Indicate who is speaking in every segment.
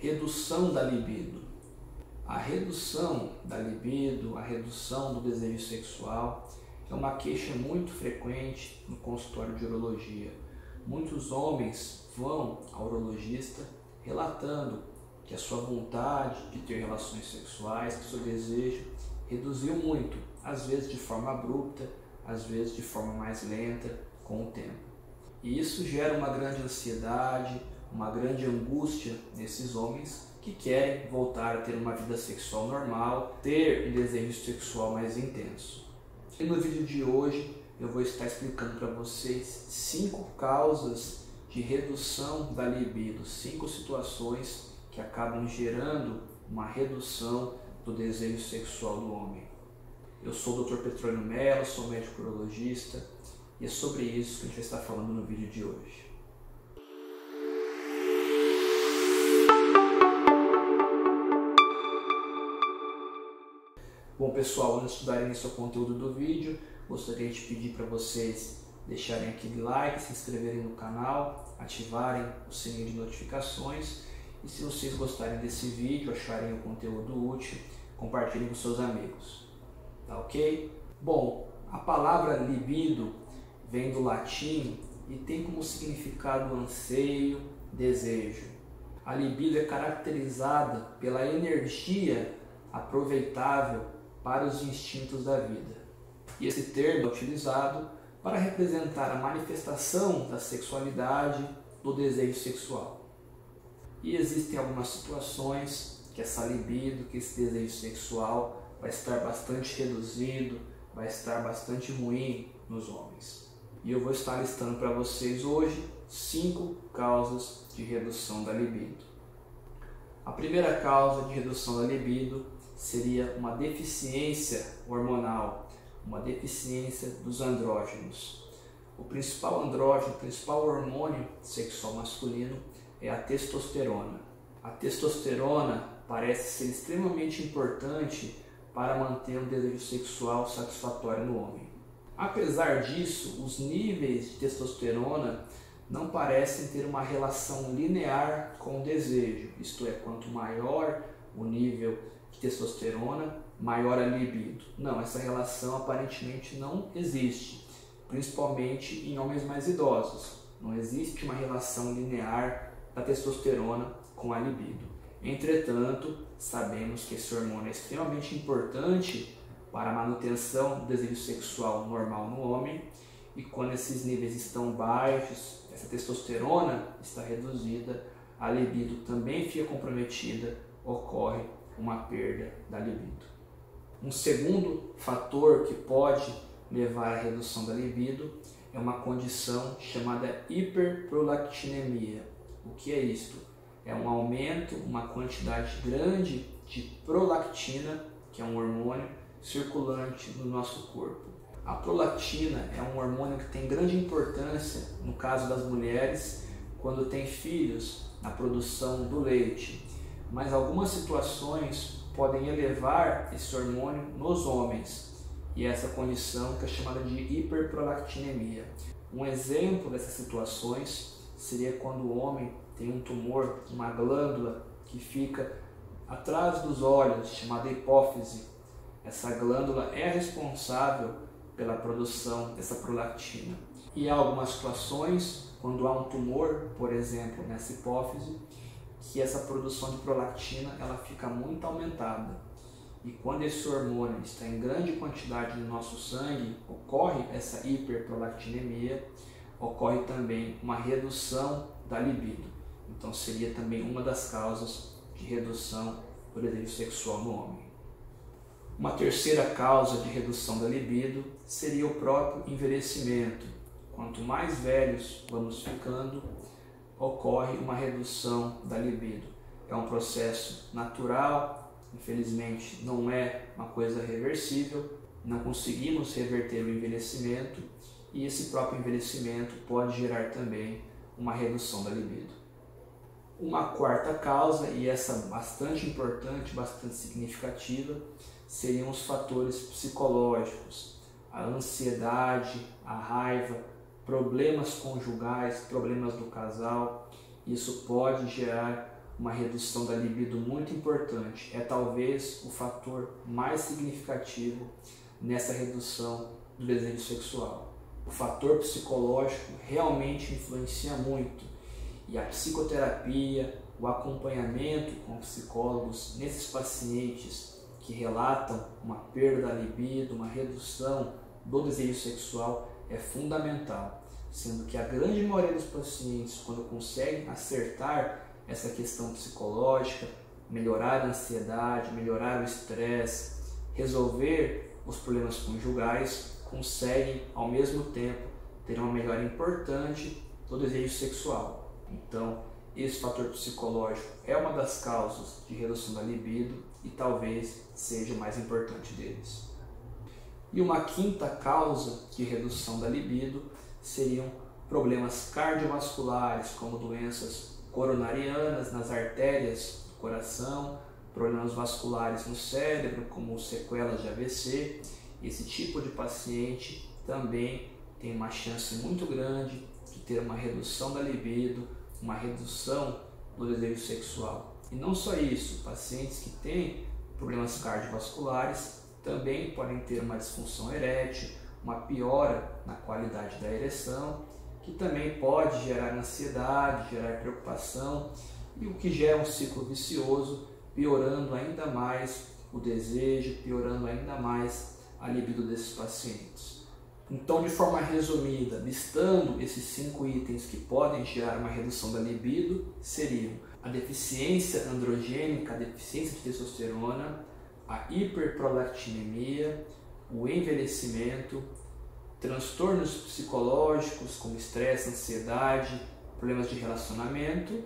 Speaker 1: redução da libido. A redução da libido, a redução do desejo sexual é uma queixa muito frequente no consultório de urologia. Muitos homens vão ao urologista relatando que a sua vontade de ter relações sexuais, que seu desejo reduziu muito, às vezes de forma abrupta, às vezes de forma mais lenta com o tempo. E isso gera uma grande ansiedade, uma grande angústia nesses homens que querem voltar a ter uma vida sexual normal, ter um desejo sexual mais intenso. E no vídeo de hoje eu vou estar explicando para vocês cinco causas de redução da libido, cinco situações que acabam gerando uma redução do desejo sexual do homem. Eu sou o Dr. Petrônio Mello, sou médico urologista e é sobre isso que a gente vai estar falando no vídeo de hoje. Bom pessoal, antes de dar início ao conteúdo do vídeo, gostaria de pedir para vocês deixarem aquele like, se inscreverem no canal, ativarem o sininho de notificações e se vocês gostarem desse vídeo, acharem o conteúdo útil, compartilhem com seus amigos. Tá ok? Bom, a palavra libido vem do latim e tem como significado anseio, desejo. A libido é caracterizada pela energia aproveitável para os instintos da vida. E esse termo é utilizado para representar a manifestação da sexualidade, do desejo sexual. E existem algumas situações que essa libido, que esse desejo sexual vai estar bastante reduzido, vai estar bastante ruim nos homens. E eu vou estar listando para vocês hoje cinco causas de redução da libido. A primeira causa de redução da libido seria uma deficiência hormonal, uma deficiência dos andrógenos. O principal andrógeno, o principal hormônio sexual masculino é a testosterona. A testosterona parece ser extremamente importante para manter um desejo sexual satisfatório no homem. Apesar disso, os níveis de testosterona não parecem ter uma relação linear com o desejo, isto é, quanto maior o nível de testosterona, maior a libido. Não, essa relação aparentemente não existe, principalmente em homens mais idosos. Não existe uma relação linear da testosterona com a libido. Entretanto, sabemos que esse hormônio é extremamente importante para a manutenção do desejo sexual normal no homem e quando esses níveis estão baixos, essa testosterona está reduzida, a libido também fica comprometida, ocorre uma perda da libido. Um segundo fator que pode levar à redução da libido é uma condição chamada hiperprolactinemia. O que é isto? É um aumento, uma quantidade grande de prolactina, que é um hormônio circulante no nosso corpo. A prolactina é um hormônio que tem grande importância no caso das mulheres quando tem filhos na produção do leite, mas algumas situações podem elevar esse hormônio nos homens e essa condição que é chamada de hiperprolactinemia. Um exemplo dessas situações seria quando o homem tem um tumor, uma glândula que fica atrás dos olhos, chamada hipófise, essa glândula é responsável pela produção dessa prolactina. E há algumas situações, quando há um tumor, por exemplo, nessa hipófise, que essa produção de prolactina ela fica muito aumentada. E quando esse hormônio está em grande quantidade no nosso sangue, ocorre essa hiperprolactinemia, ocorre também uma redução da libido. Então seria também uma das causas de redução do desejo sexual no homem. Uma terceira causa de redução da libido seria o próprio envelhecimento. Quanto mais velhos vamos ficando, ocorre uma redução da libido. É um processo natural, infelizmente não é uma coisa reversível, não conseguimos reverter o envelhecimento e esse próprio envelhecimento pode gerar também uma redução da libido. Uma quarta causa, e essa bastante importante, bastante significativa, seriam os fatores psicológicos, a ansiedade, a raiva, problemas conjugais, problemas do casal. Isso pode gerar uma redução da libido muito importante. É talvez o fator mais significativo nessa redução do desejo sexual. O fator psicológico realmente influencia muito e a psicoterapia, o acompanhamento com psicólogos nesses pacientes que relatam uma perda da libido, uma redução do desejo sexual é fundamental, sendo que a grande maioria dos pacientes, quando conseguem acertar essa questão psicológica, melhorar a ansiedade, melhorar o estresse, resolver os problemas conjugais, conseguem ao mesmo tempo ter uma melhora importante do desejo sexual. Então, esse fator psicológico é uma das causas de redução da libido e talvez seja o mais importante deles. E uma quinta causa de redução da libido seriam problemas cardiovasculares, como doenças coronarianas nas artérias do coração, problemas vasculares no cérebro, como sequelas de AVC. Esse tipo de paciente também tem uma chance muito grande de ter uma redução da libido, uma redução do desejo sexual. E não só isso, pacientes que têm problemas cardiovasculares também podem ter uma disfunção erétil, uma piora na qualidade da ereção que também pode gerar ansiedade, gerar preocupação e o que gera um ciclo vicioso, piorando ainda mais o desejo, piorando ainda mais a libido desses pacientes. Então, de forma resumida, listando esses cinco itens que podem gerar uma redução da libido, seriam a deficiência androgênica, a deficiência de testosterona, a hiperprolactinemia, o envelhecimento, transtornos psicológicos como estresse, ansiedade, problemas de relacionamento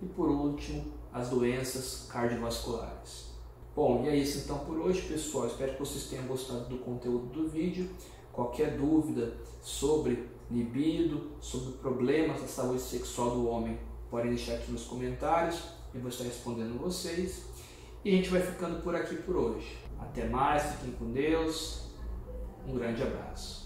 Speaker 1: e por último as doenças cardiovasculares. Bom, e é isso então por hoje, pessoal. Espero que vocês tenham gostado do conteúdo do vídeo. Qualquer dúvida sobre libido, sobre problemas da saúde sexual do homem, podem deixar aqui nos comentários. Eu vou estar respondendo vocês. E a gente vai ficando por aqui por hoje. Até mais, fiquem com Deus. Um grande abraço.